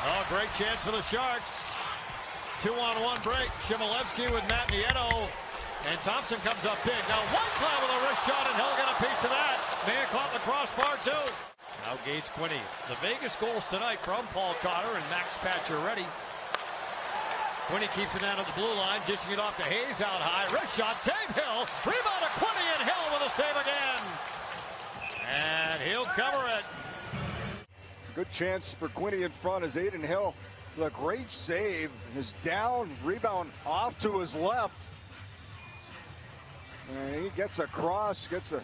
Oh, great chance for the Sharks. Two on one break. Chmelevski with Matt Nieto. And Thompson comes up big. Now Whitecloud with a wrist shot, and he'll get a piece of that. Man caught the crossbar, too. Now Gage Quinney. The Vegas goals tonight from Paul Cotter and Max Pacioretty. Quinney keeps it down at the blue line, dishing it off to Hayes out high. Wrist shot, save Hill. Rebound to Quinney, and Hill with a save again. And he'll cover it. Good chance for Quinney in front as Adin Hill. The great save. is down rebound off to his left. And he gets across, gets a